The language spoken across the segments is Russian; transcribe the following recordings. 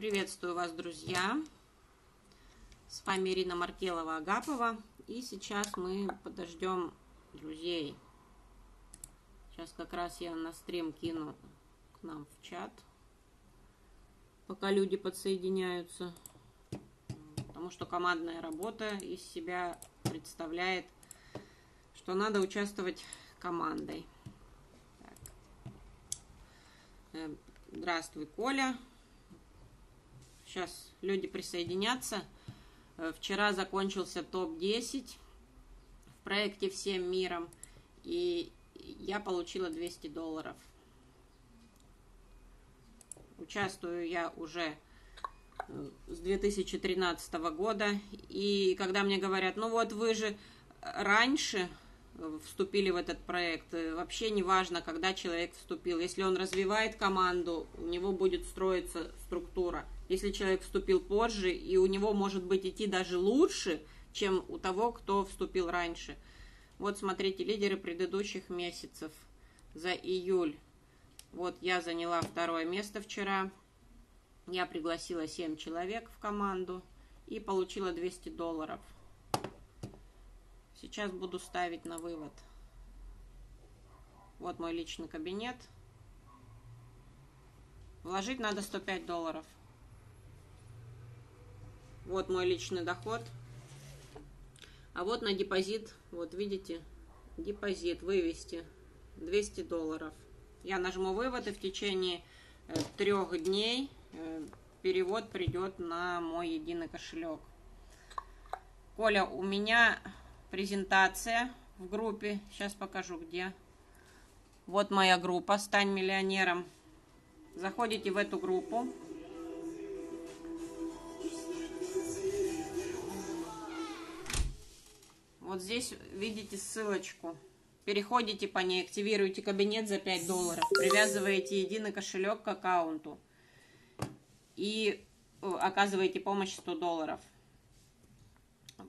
Приветствую вас, друзья! С вами Ирина Маркелова-Агапова. И сейчас мы подождем друзей. Сейчас как раз я на стрим кину к нам в чат, пока люди подсоединяются. Потому что командная работа из себя представляет, что надо участвовать командой. Так. Э, здравствуй, Коля. Сейчас люди присоединятся. Э, вчера закончился топ-10 в проекте «Всем миром», и я получила 200 долларов. Участвую я уже э, с 2013 года, и когда мне говорят, ну вот вы же раньше вступили в этот проект. Вообще не важно, когда человек вступил. Если он развивает команду, у него будет строиться структура. Если человек вступил позже, и у него может быть идти даже лучше, чем у того, кто вступил раньше. Вот смотрите, лидеры предыдущих месяцев за июль. Вот я заняла второе место вчера. Я пригласила 7 человек в команду и получила 200 долларов. Сейчас буду ставить на вывод. Вот мой личный кабинет. Вложить надо 105 долларов. Вот мой личный доход. А вот на депозит, вот видите, депозит вывести 200 долларов. Я нажму вывод и в течение э, трех дней э, перевод придет на мой единый кошелек. Коля, у меня презентация в группе. Сейчас покажу, где. Вот моя группа «Стань миллионером». Заходите в эту группу. Вот здесь видите ссылочку. Переходите по ней, активируйте кабинет за 5 долларов, привязываете единый кошелек к аккаунту и э, оказываете помощь 100 долларов.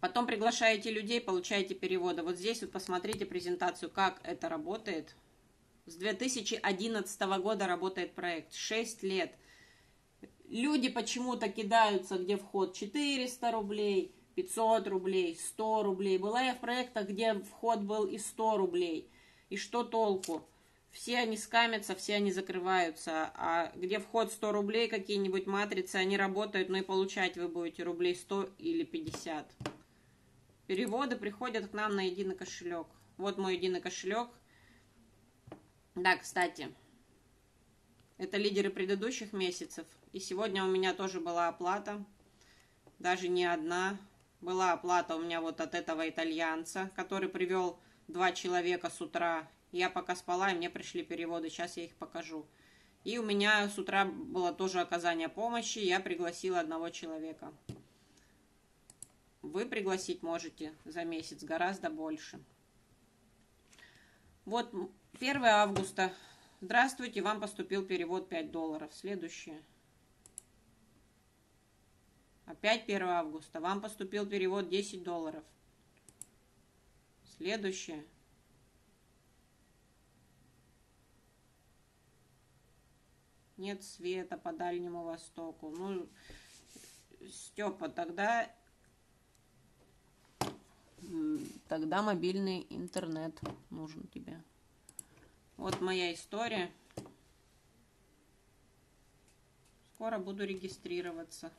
Потом приглашаете людей, получаете переводы. Вот здесь вы посмотрите презентацию, как это работает. С 2011 года работает проект. 6 лет. Люди почему-то кидаются, где вход 400 рублей, 500 рублей, 100 рублей. Была я в проектах, где вход был и 100 рублей. И что толку? Все они скамятся, все они закрываются. А где вход 100 рублей, какие-нибудь матрицы, они работают, но и получать вы будете рублей 100 или 50. Переводы приходят к нам на единый кошелек. Вот мой единый кошелек. Да, кстати, это лидеры предыдущих месяцев. И сегодня у меня тоже была оплата. Даже не одна. Была оплата у меня вот от этого итальянца, который привел два человека с утра я пока спала, и мне пришли переводы. Сейчас я их покажу. И у меня с утра было тоже оказание помощи. Я пригласила одного человека. Вы пригласить можете за месяц гораздо больше. Вот 1 августа. Здравствуйте, вам поступил перевод 5 долларов. Следующее. Опять 1 августа. Вам поступил перевод 10 долларов. Следующее. нет света по Дальнему Востоку. Ну, Степа, тогда тогда мобильный интернет нужен тебе. Вот моя история. Скоро буду регистрироваться.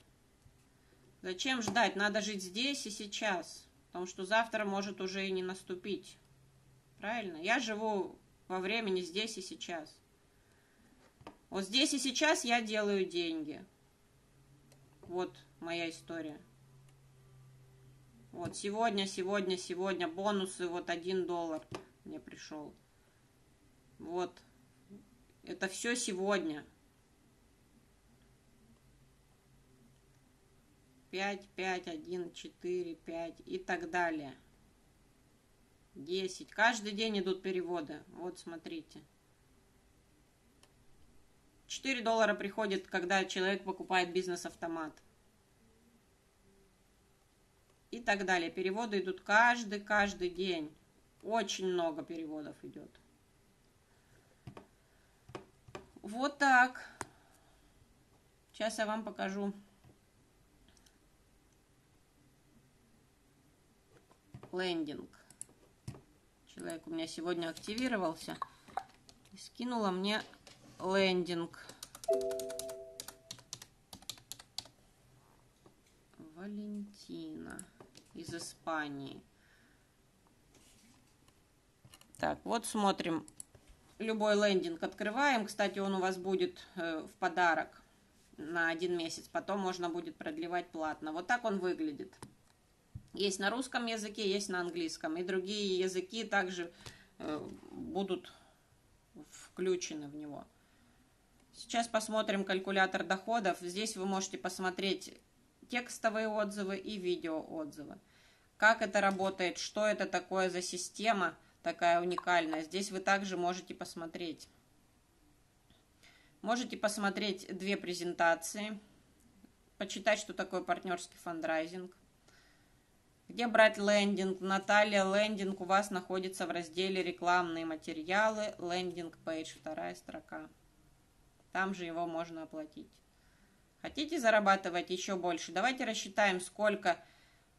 Зачем ждать? Надо жить здесь и сейчас. Потому что завтра может уже и не наступить. Правильно? Я живу во времени здесь и сейчас. Вот здесь и сейчас я делаю деньги. Вот моя история. Вот сегодня, сегодня, сегодня бонусы, вот один доллар мне пришел. Вот. Это все сегодня. 5, 5, 1, 4, 5 и так далее. 10. Каждый день идут переводы. Вот смотрите. 4 доллара приходит, когда человек покупает бизнес-автомат. И так далее. Переводы идут каждый-каждый день. Очень много переводов идет. Вот так. Сейчас я вам покажу лендинг. Человек у меня сегодня активировался и скинула мне лендинг. Валентина из Испании. Так, вот смотрим. Любой лендинг открываем. Кстати, он у вас будет э, в подарок на один месяц. Потом можно будет продлевать платно. Вот так он выглядит. Есть на русском языке, есть на английском. И другие языки также э, будут включены в него. Сейчас посмотрим калькулятор доходов. Здесь вы можете посмотреть текстовые отзывы и видео отзывы. Как это работает, что это такое за система такая уникальная. Здесь вы также можете посмотреть. Можете посмотреть две презентации, почитать, что такое партнерский фандрайзинг. Где брать лендинг? Наталья, лендинг у вас находится в разделе рекламные материалы, landing page, вторая строка. Там же его можно оплатить. Хотите зарабатывать еще больше? Давайте рассчитаем, сколько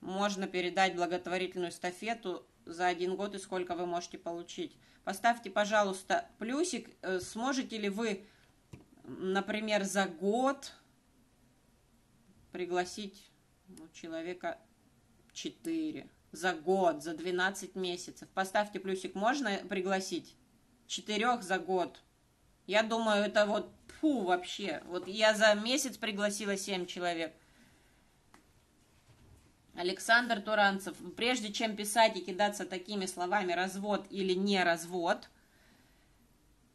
можно передать благотворительную эстафету за один год и сколько вы можете получить. Поставьте, пожалуйста, плюсик. Э, сможете ли вы, например, за год пригласить ну, человека 4? За год, за 12 месяцев. Поставьте плюсик. Можно пригласить? Четырех за год. Я думаю, это вот фу вообще. Вот я за месяц пригласила 7 человек. Александр Туранцев, прежде чем писать и кидаться такими словами развод или не развод,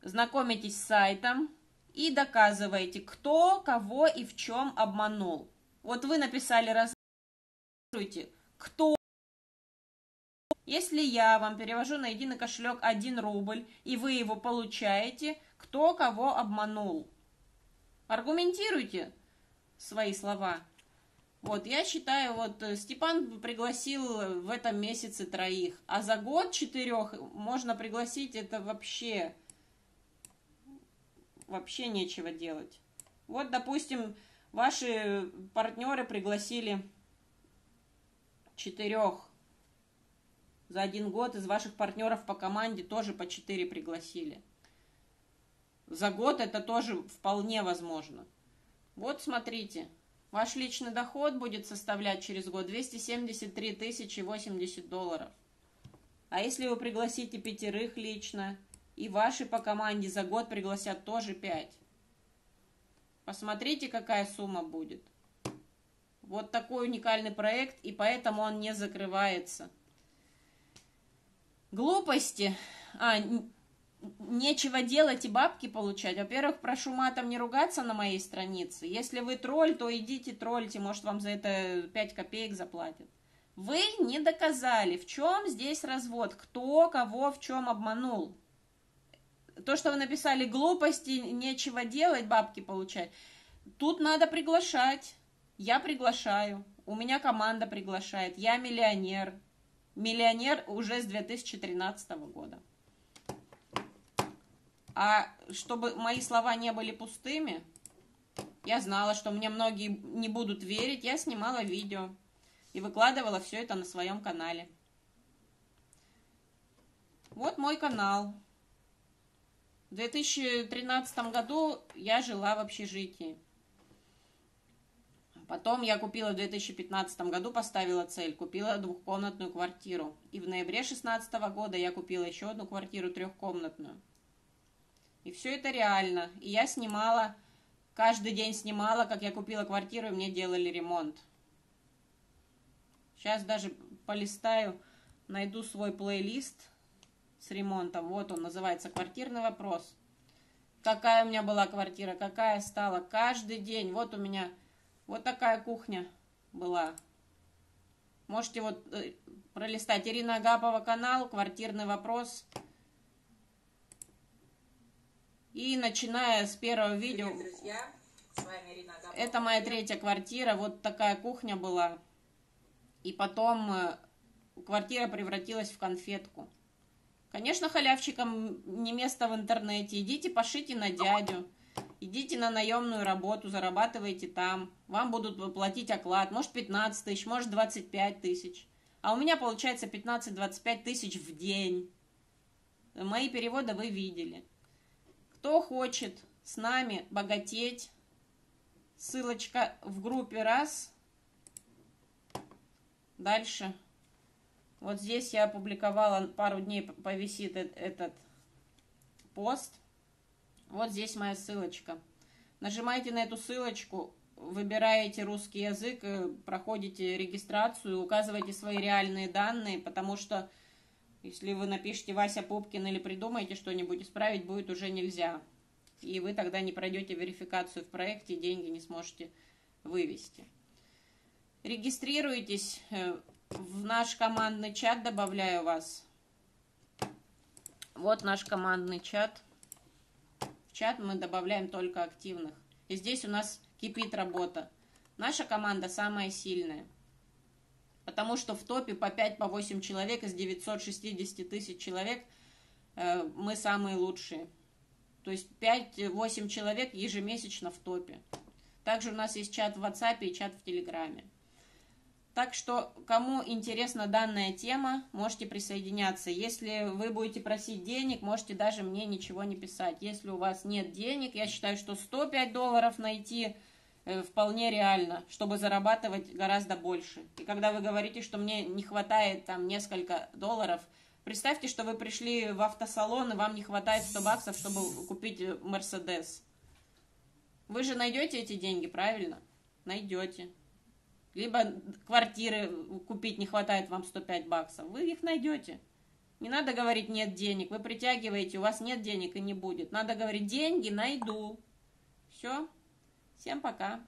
знакомитесь с сайтом и доказываете, кто, кого и в чем обманул. Вот вы написали развод, кто если я вам перевожу на единый кошелек 1 рубль, и вы его получаете, кто кого обманул? Аргументируйте свои слова. Вот, я считаю, вот э, Степан пригласил в этом месяце троих, а за год четырех можно пригласить, это вообще, вообще нечего делать. Вот, допустим, ваши партнеры пригласили четырех за один год, из ваших партнеров по команде тоже по четыре пригласили. За год это тоже вполне возможно. Вот смотрите, Ваш личный доход будет составлять через год 273 тысячи 80 долларов. А если вы пригласите пятерых лично, и ваши по команде за год пригласят тоже пять. Посмотрите, какая сумма будет. Вот такой уникальный проект, и поэтому он не закрывается. Глупости. А, нечего делать и бабки получать. Во-первых, прошу матом не ругаться на моей странице. Если вы тролль, то идите тролльте, может вам за это 5 копеек заплатят. Вы не доказали, в чем здесь развод, кто кого в чем обманул. То, что вы написали глупости, нечего делать, бабки получать. Тут надо приглашать. Я приглашаю. У меня команда приглашает. Я миллионер. Миллионер уже с 2013 года. А чтобы мои слова не были пустыми, я знала, что мне многие не будут верить, я снимала видео и выкладывала все это на своем канале. Вот мой канал. В 2013 году я жила в общежитии. Потом я купила в 2015 году, поставила цель, купила двухкомнатную квартиру. И в ноябре 2016 года я купила еще одну квартиру трехкомнатную. И все это реально. И я снимала, каждый день снимала, как я купила квартиру, и мне делали ремонт. Сейчас даже полистаю, найду свой плейлист с ремонтом. Вот он, называется «Квартирный вопрос». Какая у меня была квартира, какая стала. Каждый день. Вот у меня вот такая кухня была. Можете вот э, пролистать. Ирина Агапова канал, «Квартирный вопрос». И начиная с первого видео... Привет, друзья. С вами Ирина Агапова. Это моя третья квартира. Вот такая кухня была. И потом э, квартира превратилась в конфетку. Конечно, халявчикам не место в интернете. Идите, пошите на дядю. Идите на наемную работу, зарабатывайте там. Вам будут платить оклад. Может 15 тысяч, может 25 тысяч. А у меня получается 15-25 тысяч в день. Мои переводы вы видели. Кто хочет с нами богатеть, ссылочка в группе раз. Дальше. Вот здесь я опубликовала, пару дней повисит этот пост. Вот здесь моя ссылочка. Нажимаете на эту ссылочку, выбираете русский язык, э, проходите регистрацию, указываете свои реальные данные, потому что если вы напишите Вася Пупкин или придумаете что-нибудь, исправить будет уже нельзя. И вы тогда не пройдете верификацию в проекте, деньги не сможете вывести. Регистрируйтесь э, в наш командный чат, добавляю вас. Вот наш командный чат. Чат мы добавляем только активных. И здесь у нас кипит работа. Наша команда самая сильная. Потому что в топе по 5-8 по человек из 960 тысяч человек э, мы самые лучшие. То есть 5-8 человек ежемесячно в топе. Также у нас есть чат в WhatsApp и чат в Телеграме. Так что, кому интересна данная тема, можете присоединяться. Если вы будете просить денег, можете даже мне ничего не писать. Если у вас нет денег, я считаю, что 105 долларов найти э, вполне реально, чтобы зарабатывать гораздо больше. И когда вы говорите, что мне не хватает там несколько долларов, представьте, что вы пришли в автосалон, и вам не хватает 100 баксов, чтобы купить Мерседес. Вы же найдете эти деньги, правильно? Найдете либо квартиры купить не хватает вам 105 баксов, вы их найдете. Не надо говорить нет денег, вы притягиваете, у вас нет денег и не будет. Надо говорить деньги найду. Все. Всем пока.